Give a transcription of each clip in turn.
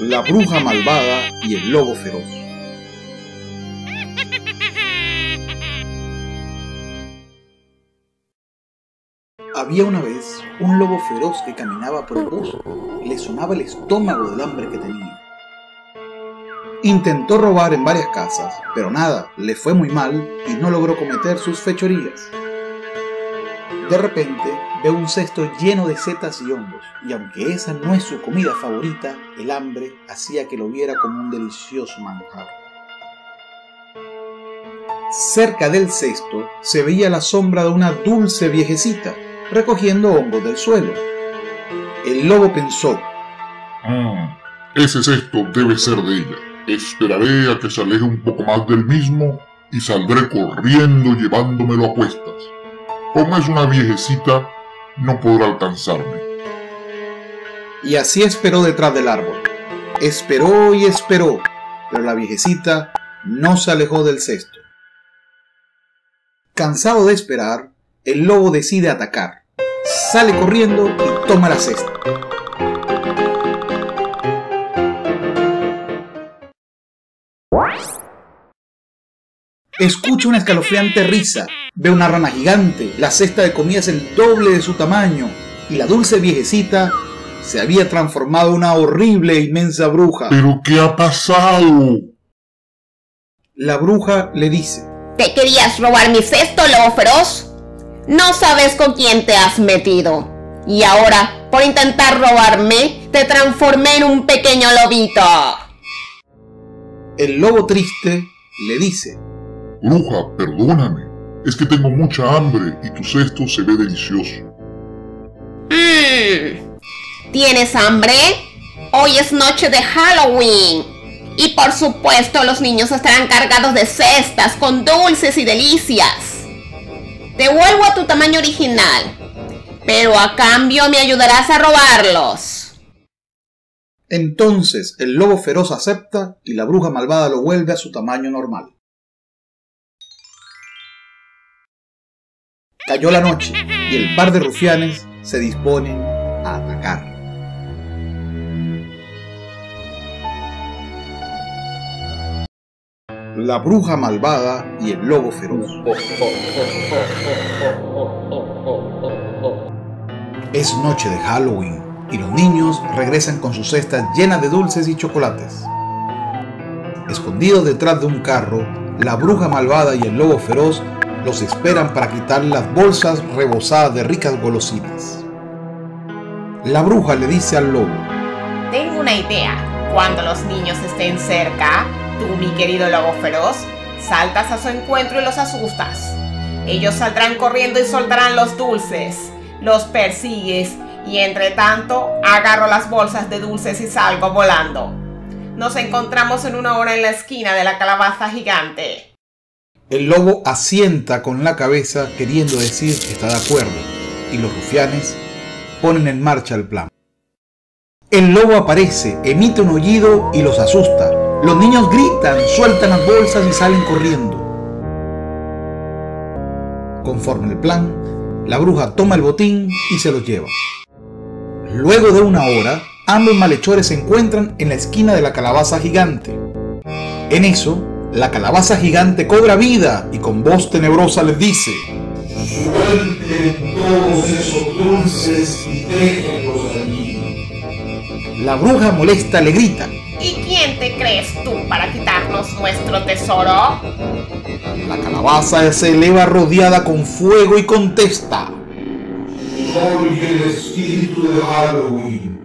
La bruja malvada y el lobo feroz. Había una vez un lobo feroz que caminaba por el bosque. Le sonaba el estómago del hambre que tenía. Intentó robar en varias casas, pero nada, le fue muy mal y no logró cometer sus fechorías. De repente ve un cesto lleno de setas y hongos, y aunque esa no es su comida favorita, el hambre hacía que lo viera como un delicioso manjar. Cerca del cesto se veía la sombra de una dulce viejecita, recogiendo hongos del suelo. El lobo pensó, Ah, ese cesto debe ser de ella. Esperaré a que se aleje un poco más del mismo y saldré corriendo llevándomelo a cuestas. Como es una viejecita, no podrá alcanzarme. y así esperó detrás del árbol. Esperó y esperó, pero la viejecita no se alejó del cesto. Cansado de esperar, el lobo decide atacar. Sale corriendo y toma la cesta. Escucha una escalofriante risa. Ve una rana gigante. La cesta de comida es el doble de su tamaño. Y la dulce viejecita se había transformado en una horrible e inmensa bruja. ¿Pero qué ha pasado? La bruja le dice, ¿Te querías robar mi cesto, lobo feroz? No sabes con quién te has metido. Y ahora, por intentar robarme, te transformé en un pequeño lobito. el lobo triste le dice, Bruja, perdóname. Es que tengo mucha hambre y tu cesto se ve delicioso. Mmm. ¿Tienes hambre? Hoy es noche de Halloween. Y por supuesto los niños estarán cargados de cestas con dulces y delicias. Te vuelvo a tu tamaño original. Pero a cambio me ayudarás a robarlos. Entonces el lobo feroz acepta y la bruja malvada lo vuelve a su tamaño normal. Cayó la noche y el par de rufianes se disponen a atacar. La bruja malvada y el lobo feroz. Es noche de Halloween y los niños regresan con sus cestas llenas de dulces y chocolates. Escondidos detrás de un carro, la bruja malvada y el lobo feroz los esperan para quitar las bolsas rebosadas de ricas golosinas. La bruja le dice al lobo, Tengo una idea. Cuando los niños estén cerca, tú, mi querido lobo feroz, saltas a su encuentro y los asustas. Ellos saldrán corriendo y soltarán los dulces. Los persigues y entre tanto agarro las bolsas de dulces y salgo volando. Nos encontramos en una hora en la esquina de la calabaza gigante. El lobo asienta con la cabeza queriendo decir que está de acuerdo y los rufianes ponen en marcha el plan. El lobo aparece, emite un aullido y los asusta. Los niños gritan, sueltan las bolsas y salen corriendo. Conforme el plan, la bruja toma el botín y se lo lleva. Luego de una hora, ambos malhechores se encuentran en la esquina de la calabaza gigante. En eso, la calabaza gigante cobra vida y con voz tenebrosa les dice, Suelten todos esos dulces y déjenlos allí. la bruja molesta le grita, ¿Y quién te crees tú para quitarnos nuestro tesoro? la calabaza se eleva rodeada con fuego y contesta, Soy el espíritu de Halloween.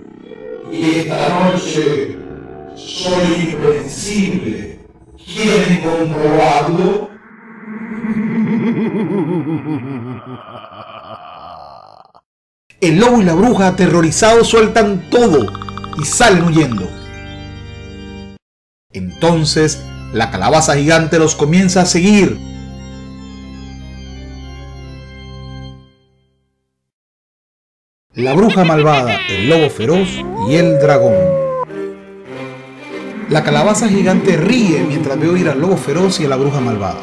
Y esta noche soy invencible. ¿Quieren comprobarlo? el lobo y la bruja aterrorizados sueltan todo y salen huyendo. Entonces, la calabaza gigante los comienza a seguir. La bruja malvada, el lobo feroz y el dragón. La calabaza gigante ríe mientras ve oír al lobo feroz y a la bruja malvada.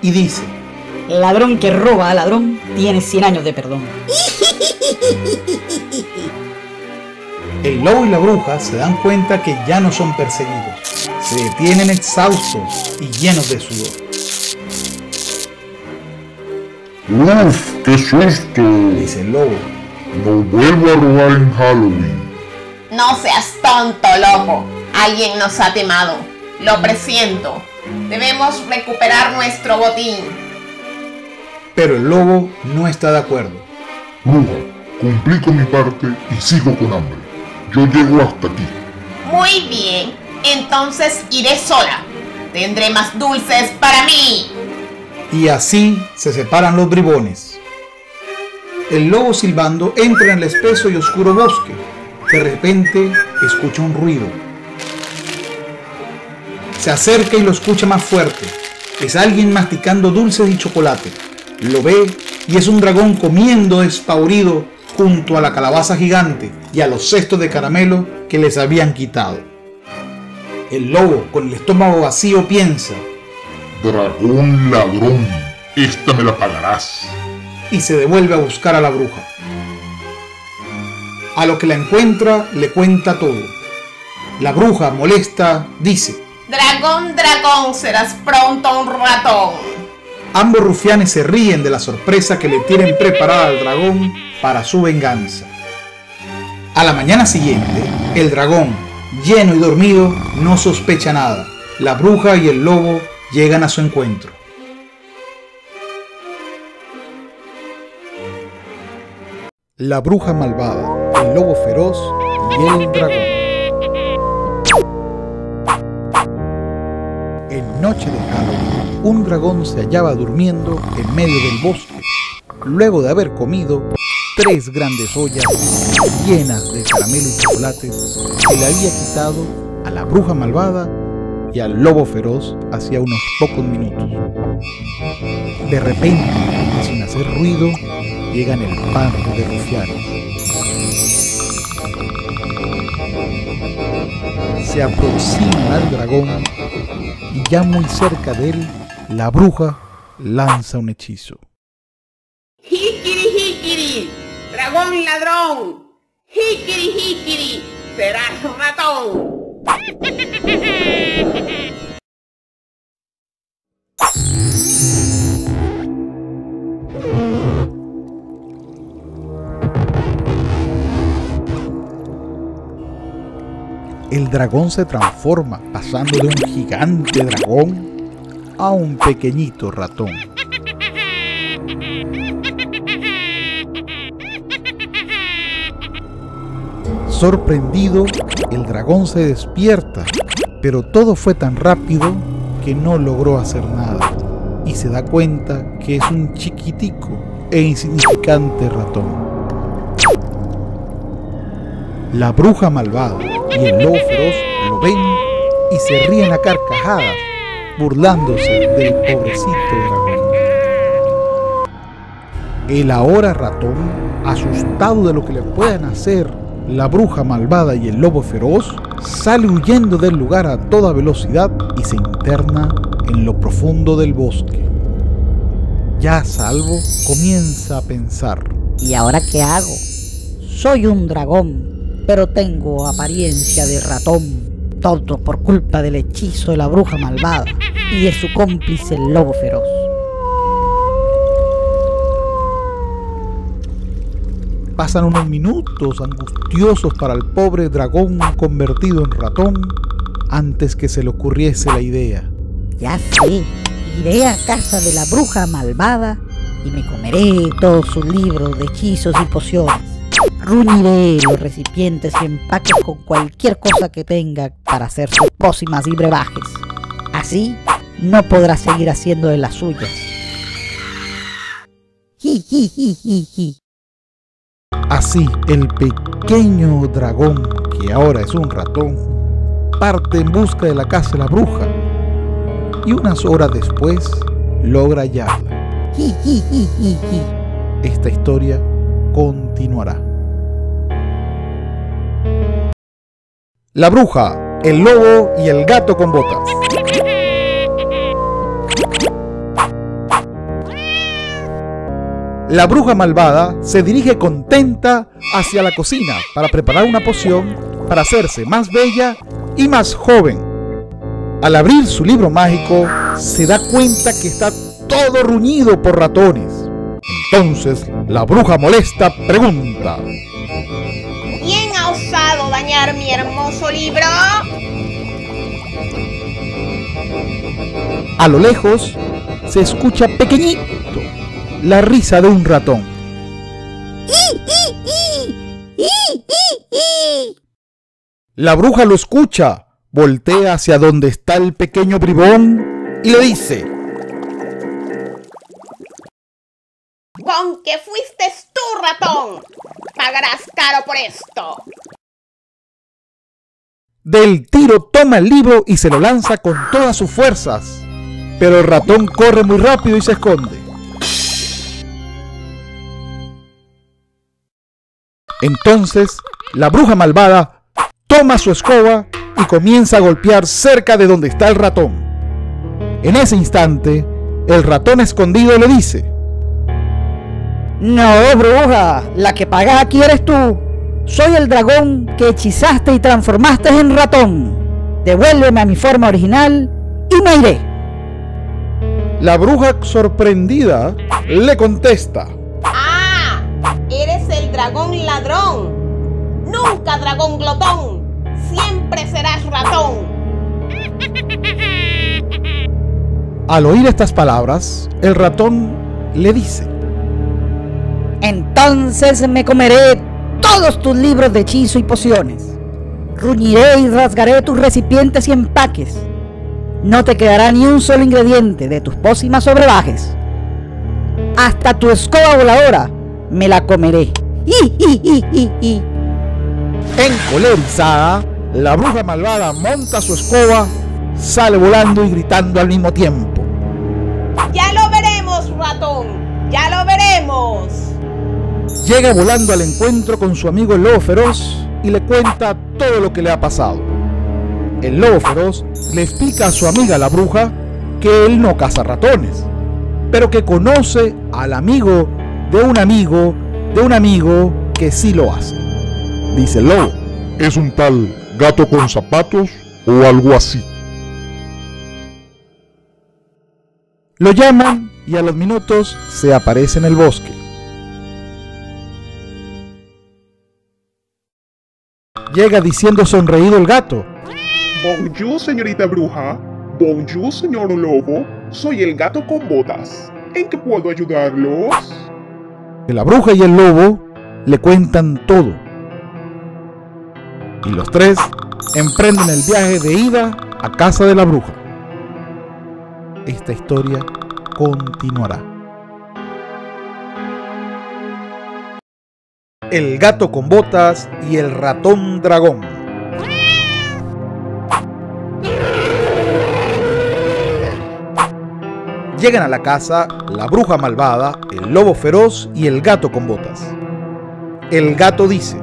Y dice, Ladrón que roba a ladrón tiene 100 años de perdón. El lobo y la bruja se dan cuenta que ya no son perseguidos. Se detienen exhaustos y llenos de sudor. ¡Uf! ¡Qué susto! Dice el lobo. No vuelvo a robar en Halloween. No seas tonto, lobo. Alguien nos ha timado. Lo presiento. Debemos recuperar nuestro botín. Pero el lobo no está de acuerdo. Bruja, cumplí con mi parte y sigo con hambre. Yo llego hasta aquí. Muy bien. Entonces iré sola. Tendré más dulces para mí. Y así se separan los bribones. El lobo silbando entra en el espeso y oscuro bosque. De repente escucha un ruido. Se acerca y lo escucha más fuerte. Es alguien masticando dulces y chocolate. Lo ve y es un dragón comiendo despavorido junto a la calabaza gigante y a los cestos de caramelo que les habían quitado. El lobo, con el estómago vacío, piensa Dragón ladrón, esta me la pagarás. y se devuelve a buscar a la bruja. A lo que la encuentra le cuenta todo. La bruja, molesta, dice, Dragón, dragón, serás pronto un ratón. ambos rufianes se ríen de la sorpresa que le tienen preparada al dragón para su venganza. A la mañana siguiente, el dragón, lleno y dormido, no sospecha nada. La bruja y el lobo llegan a su encuentro. La bruja malvada, el lobo feroz y el dragón. En noche de Halloween, un dragón se hallaba durmiendo en medio del bosque, luego de haber comido tres grandes ollas llenas de caramelo y chocolates que le había quitado a la bruja malvada y al lobo feroz hacía unos pocos minutos. De repente, sin hacer ruido, llegan el par de rufianes. Se aproximan al dragón y ya muy cerca de él, la bruja lanza un hechizo. ¡Hikiri, hikiri! ¡Dragón ladrón! ¡Hikiri, hikiri! ¡Serás ratón! El dragón se transforma, pasando de un gigante dragón a un pequeñito ratón. Sorprendido, el dragón se despierta, pero todo fue tan rápido que no logró hacer nada y se da cuenta que es un chiquitico e insignificante ratón. La bruja malvada y el lobo feroz lo ven y se ríen a carcajadas, burlándose del pobrecito dragón. El ahora ratón, asustado de lo que le puedan hacer la bruja malvada y el lobo feroz, sale huyendo del lugar a toda velocidad y se interna en lo profundo del bosque. Ya a salvo, comienza a pensar. ¿Y ahora qué hago? Soy un dragón, pero tengo apariencia de ratón. Todo por culpa del hechizo de la bruja malvada y de su cómplice el lobo feroz. Pasan unos minutos angustiosos para el pobre dragón convertido en ratón antes que se le ocurriese la idea. Ya sé, iré a casa de la bruja malvada y me comeré todos sus libros de hechizos y pociones. Ruñiré los recipientes y empaques con cualquier cosa que tenga para hacer sus pócimas y brebajes. Así no podrá seguir haciendo de las suyas. Así, el pequeño dragón, que ahora es un ratón, parte en busca de la casa de la bruja y unas horas después logra hallarla. Esta historia continuará. La bruja, el lobo y el gato con botas. la bruja malvada se dirige contenta hacia la cocina para preparar una poción para hacerse más bella y más joven. Al abrir su libro mágico, se da cuenta que está todo ruñido por ratones. Entonces, la bruja molesta pregunta. ¿Quién ha osado dañar mi libro? A lo lejos, se escucha pequeñito la risa de un ratón. La bruja lo escucha, voltea hacia donde está el pequeño bribón y le dice, Con que fuiste tú, ratón. Pagarás caro por esto. Del tiro toma el libro y se lo lanza con todas sus fuerzas. Pero el ratón corre muy rápido y se esconde. Entonces, la bruja malvada toma su escoba y comienza a golpear cerca de donde está el ratón. En ese instante, el ratón escondido le dice, No, bruja, la que paga aquí eres tú. Soy el dragón que hechizaste y transformaste en ratón. Devuélveme a mi forma original y me iré. la bruja sorprendida le contesta, ¡Ah! Eres el dragón ladrón. Nunca dragón glotón. Siempre serás ratón. al oír estas palabras, el ratón le dice, Entonces me comeré todos tus libros de hechizo y pociones. Ruñiré y rasgaré tus recipientes y empaques. No te quedará ni un solo ingrediente de tus pócimas o brebajes. Hasta tu escoba voladora me la comeré. ¡I, i, i, i, i! Encolerizada, la bruja malvada monta su escoba, sale volando y gritando al mismo tiempo. Ya lo veremos, ratón. Ya lo veremos. Llega volando al encuentro con su amigo el lobo feroz y le cuenta todo lo que le ha pasado. El lobo feroz le explica a su amiga la bruja que él no caza ratones, pero que conoce al amigo de un amigo de un amigo que sí lo hace. Dice el lobo. ¿Es un tal gato con zapatos o algo así? Lo llaman y a los minutos se aparece en el bosque. Llega diciendo sonreído el gato. Bonjour, señorita bruja. Bonjour, señor lobo. Soy el gato con botas. ¿En qué puedo ayudarlos? Que la bruja y el lobo le cuentan todo. Y los tres emprenden el viaje de ida a casa de la bruja. Esta historia continuará. El gato con botas y el ratón dragón. Llegan a la casa la bruja malvada, el lobo feroz y el gato con botas. El gato dice,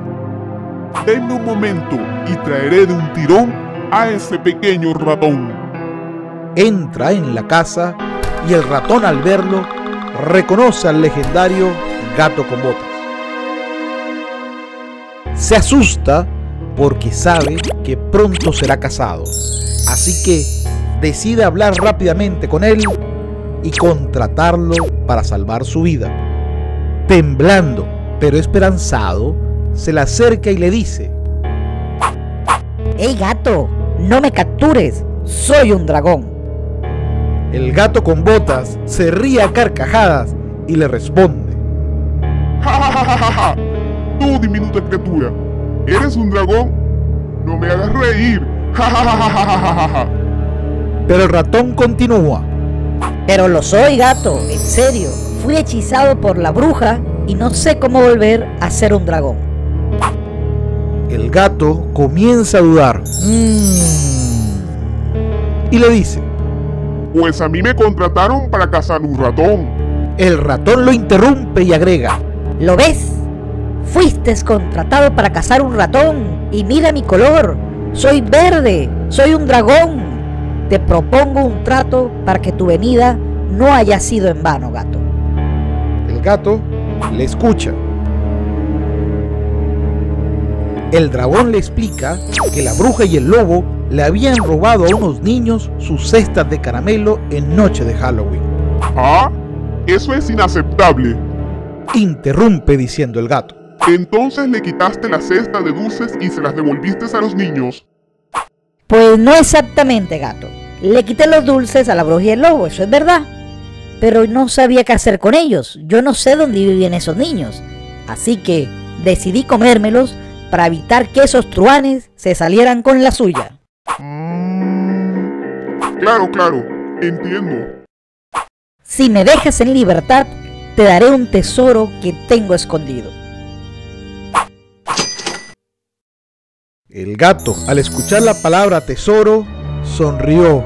Denme un momento y traeré de un tirón a ese pequeño ratón. entra en la casa y el ratón al verlo reconoce al legendario gato con botas. Se asusta porque sabe que pronto será casado, así que decide hablar rápidamente con él y contratarlo para salvar su vida. Temblando pero esperanzado, se le acerca y le dice, ¡Ey gato! ¡No me captures! ¡Soy un dragón! el gato con botas se ríe a carcajadas y le responde, Diminuta criatura, ¿eres un dragón? No me hagas reír. ¡Ja, ja, ja, ja, ja, ja, ja, ja! pero el ratón continúa. Pero lo soy, gato, en serio. Fui hechizado por la bruja y no sé cómo volver a ser un dragón. El gato comienza a dudar. "Mm". Y le dice, Pues a mí me contrataron para cazar un ratón. el ratón lo interrumpe y agrega, ¿Lo ves? Fuiste contratado para cazar un ratón y mira mi color. Soy verde, soy un dragón. Te propongo un trato para que tu venida no haya sido en vano, gato. el gato le escucha. El dragón le explica que la bruja y el lobo le habían robado a unos niños sus cestas de caramelo en noche de Halloween. ¿Ah? Eso es inaceptable. Interrumpe diciendo el gato. Entonces le quitaste la cesta de dulces y se las devolviste a los niños. Pues no exactamente, gato. Le quité los dulces a la bruja y el lobo, eso es verdad. Pero no sabía qué hacer con ellos. Yo no sé dónde viven esos niños. Así que decidí comérmelos para evitar que esos truanes se salieran con la suya. Mm, claro, claro, entiendo. Si me dejas en libertad, te daré un tesoro que tengo escondido. El gato, al escuchar la palabra tesoro, sonrió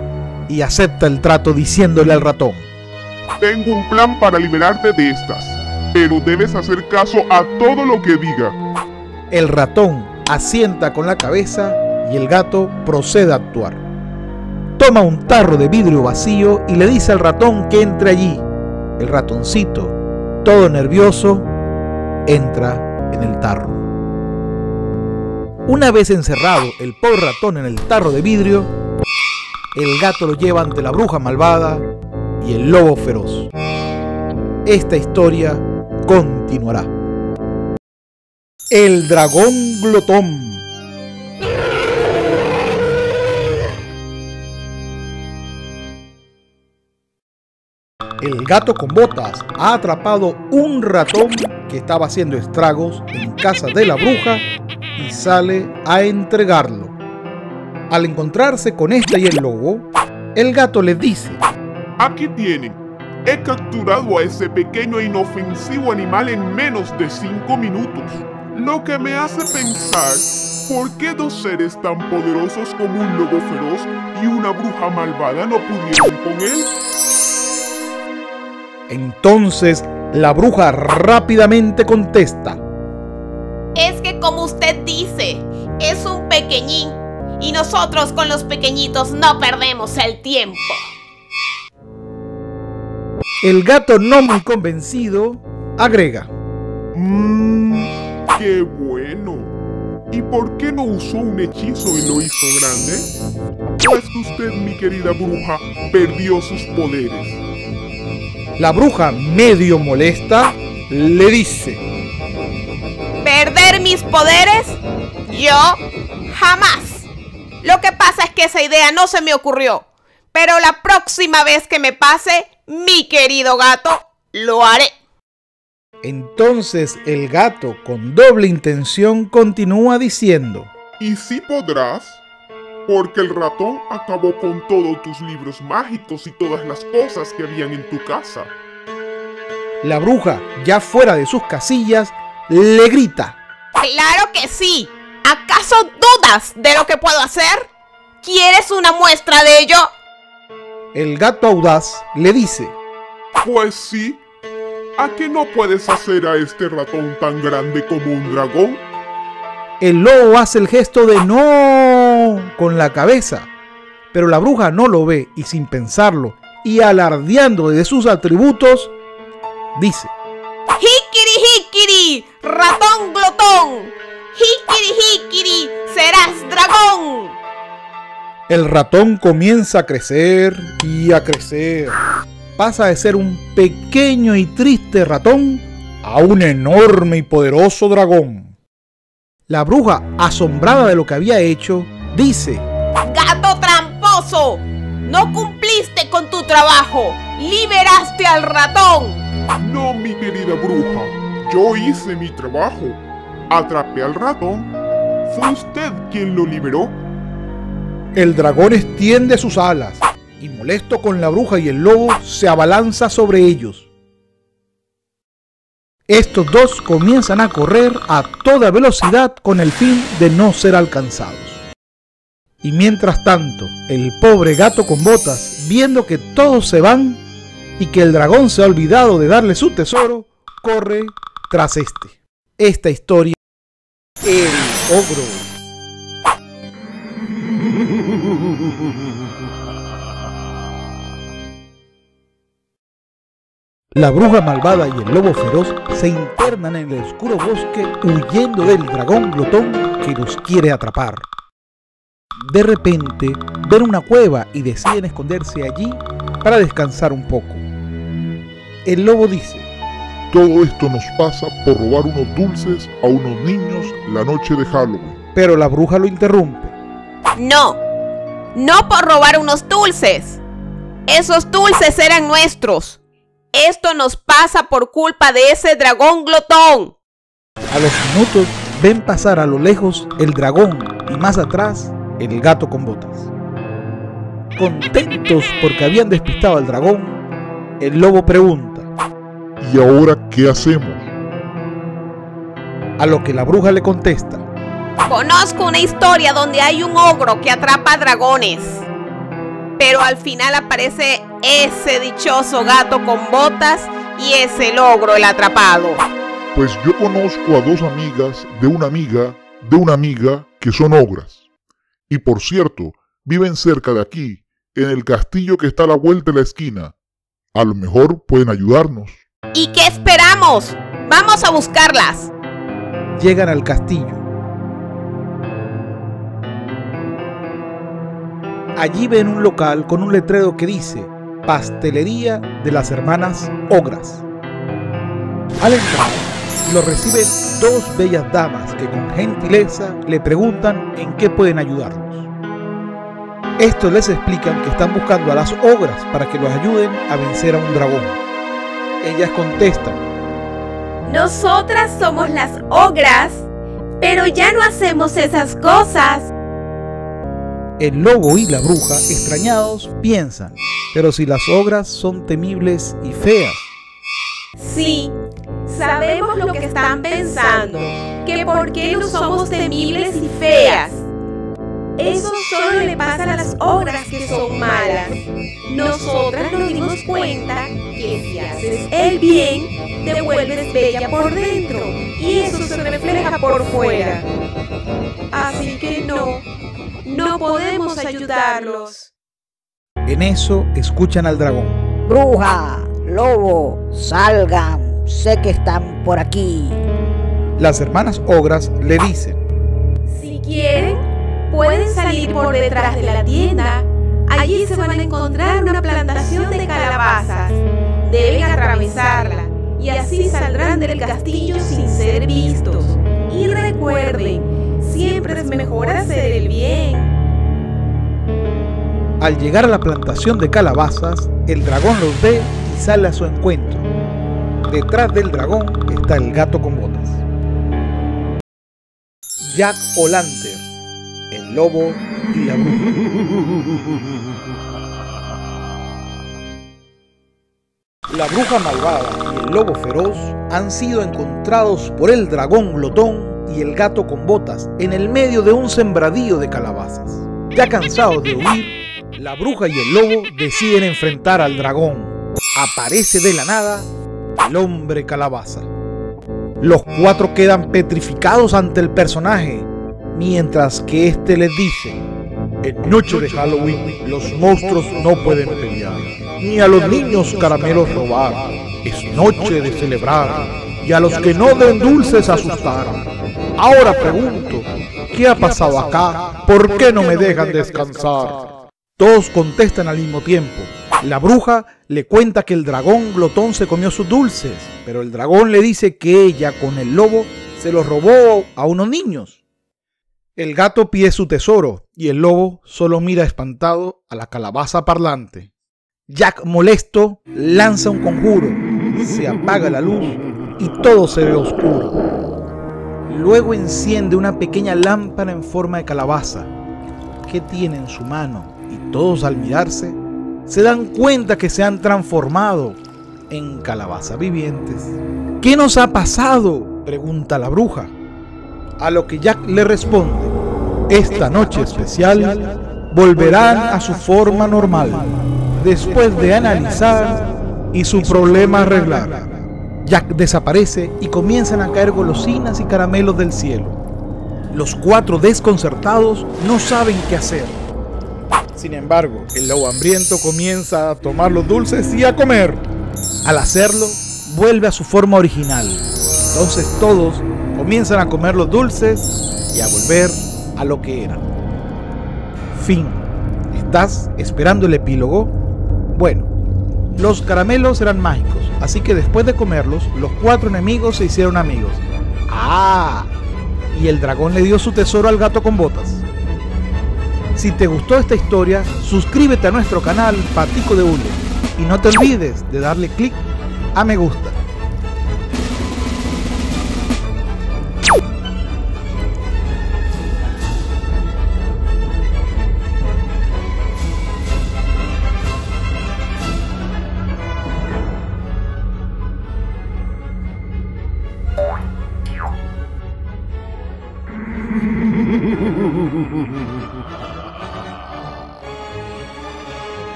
y acepta el trato diciéndole al ratón. Tengo un plan para liberarte de estas, pero debes hacer caso a todo lo que diga. El ratón asienta con la cabeza y el gato procede a actuar. Toma un tarro de vidrio vacío y le dice al ratón que entre allí. El ratoncito, todo nervioso, entra en el tarro. Una vez encerrado el pobre ratón en el tarro de vidrio, el gato lo lleva ante la bruja malvada y el lobo feroz. Esta historia continuará. El dragón glotón. El gato con botas ha atrapado un ratón que estaba haciendo estragos en casa de la bruja y sale a entregarlo. Al encontrarse con esta y el lobo, el gato le dice, Aquí tienen. He capturado a ese pequeño e inofensivo animal en menos de 5 minutos. Lo que me hace pensar, ¿por qué dos seres tan poderosos como un lobo feroz y una bruja malvada no pudieron con él? Entonces la bruja rápidamente contesta. Pequeñín y nosotros con los pequeñitos no perdemos el tiempo. El gato no muy convencido agrega. Mmm, qué bueno. ¿Y por qué no usó un hechizo y lo hizo grande? Pues usted, mi querida bruja, perdió sus poderes. La bruja, medio molesta, le dice. ¿Perder mis poderes? Yo jamás. Lo que pasa es que esa idea no se me ocurrió. Pero la próxima vez que me pase, mi querido gato, lo haré. Entonces el gato, con doble intención, continúa diciendo. ¿Y si podrás? Porque el ratón acabó con todos tus libros mágicos y todas las cosas que habían en tu casa. La bruja, ya fuera de sus casillas, le grita. ¡Claro que sí! ¿Acaso dudas de lo que puedo hacer? ¿Quieres una muestra de ello? El gato audaz le dice. Pues sí. ¿A qué no puedes hacer a este ratón tan grande como un dragón? El lobo hace el gesto de no con la cabeza, pero la bruja no lo ve y sin pensarlo y alardeando de sus atributos, dice: ¡Hikiri, hikiri! ¡Ratón glotón! ¡Hikiri, hikiri! ¡Serás dragón! El ratón comienza a crecer y a crecer. Pasa de ser un pequeño y triste ratón a un enorme y poderoso dragón. La bruja, asombrada de lo que había hecho, dice, ¡Gato tramposo! ¡No cumpliste con tu trabajo! ¡Liberaste al ratón! No, mi querida bruja. Yo hice mi trabajo. Atrapé al ratón. Fue usted quien lo liberó. El dragón extiende sus alas y molesto con la bruja y el lobo se abalanza sobre ellos. Estos dos comienzan a correr a toda velocidad con el fin de no ser alcanzados. Y mientras tanto, el pobre gato con botas, viendo que todos se van y que el dragón se ha olvidado de darle su tesoro, corre tras este. Esta historia, el ogro. La bruja malvada y el lobo feroz se internan en el oscuro bosque huyendo del dragón glotón que los quiere atrapar. De repente ven una cueva y deciden esconderse allí para descansar un poco. El lobo dice, Todo esto nos pasa por robar unos dulces a unos niños la noche de Halloween. pero la bruja lo interrumpe. No, no por robar unos dulces. Esos dulces eran nuestros. Esto nos pasa por culpa de ese dragón glotón. A los minutos ven pasar a lo lejos el dragón y más atrás el gato con botas. Contentos porque habían despistado al dragón, el lobo pregunta, ¿Y ahora qué hacemos? a lo que la bruja le contesta, Conozco una historia donde hay un ogro que atrapa dragones. Pero al final aparece ese dichoso gato con botas y es el ogro el atrapado. Pues yo conozco a dos amigas de una amiga de una amiga que son ogras. Y por cierto, viven cerca de aquí, en el castillo que está a la vuelta de la esquina. A lo mejor pueden ayudarnos. ¿Y qué esperamos? Vamos a buscarlas. llegan al castillo. Allí ven un local con un letrero que dice Pastelería de las Hermanas Ogras. Al entrar, lo reciben dos bellas damas que con gentileza le preguntan en qué pueden ayudarlos. Estos les explican que están buscando a las ogras para que los ayuden a vencer a un dragón. Ellas contestan, Nosotras somos las ogras, pero ya no hacemos esas cosas. El lobo y la bruja, extrañados, piensan, pero si las ogras son temibles y feas, Sí, sabemos lo que están pensando, que por qué no somos temibles y feas. Eso solo le pasa a las ogras que son malas. Nosotras nos dimos cuenta que si haces el bien, te vuelves bella por dentro y eso se refleja por fuera. Así que no, no podemos ayudarlos. en eso escuchan al dragón. Bruja, lobo, salgan, sé que están por aquí. Las hermanas ogras le dicen, Si quieren, pueden salir por detrás de la tienda. Allí se van a encontrar una plantación de calabazas. Deben atravesarla y así saldrán del castillo sin ser vistos. Y recuerden, siempre es mejor hacer el bien. al llegar a la plantación de calabazas, el dragón los ve y sale a su encuentro. Detrás del dragón está el gato con botas. Jack O'Lantern, lobo y la bruja. La bruja malvada y el lobo feroz han sido encontrados por el dragón glotón y el gato con botas en el medio de un sembradío de calabazas. Ya cansados de huir, la bruja y el lobo deciden enfrentar al dragón. Aparece de la nada el hombre calabaza. Los cuatro quedan petrificados ante el personaje, mientras que este les dice, en noche de Halloween los monstruos no pueden pelear, ni a los niños caramelos robar. Es noche de celebrar, y a los que no den dulces asustar. Ahora pregunto, ¿qué ha pasado acá? ¿Por qué no me dejan descansar? Todos contestan al mismo tiempo. La bruja le cuenta que el dragón glotón se comió sus dulces, pero el dragón le dice que ella con el lobo se los robó a unos niños. El gato pide su tesoro y el lobo solo mira espantado a la calabaza parlante. Jack molesto lanza un conjuro, se apaga la luz y todo se ve oscuro. Luego enciende una pequeña lámpara en forma de calabaza que tiene en su mano y todos al mirarse se dan cuenta que se han transformado en calabaza vivientes. ¿Qué nos ha pasado? pregunta la bruja. A lo que Jack le responde, esta noche especial volverán a su forma normal, después de analizar y su problema arreglar. Jack desaparece y comienzan a caer golosinas y caramelos del cielo. Los cuatro desconcertados no saben qué hacer. Sin embargo, el lobo hambriento comienza a tomar los dulces y a comer. Al hacerlo, vuelve a su forma original. Entonces todos comienzan a comer los dulces y a volver a lo que eran. Fin. ¿Estás esperando el epílogo? Bueno, los caramelos eran mágicos, así que después de comerlos, los cuatro enemigos se hicieron amigos. ¡Ah! Y el dragón le dio su tesoro al gato con botas. Si te gustó esta historia, suscríbete a nuestro canal Patico de Hule y no te olvides de darle clic a me gusta.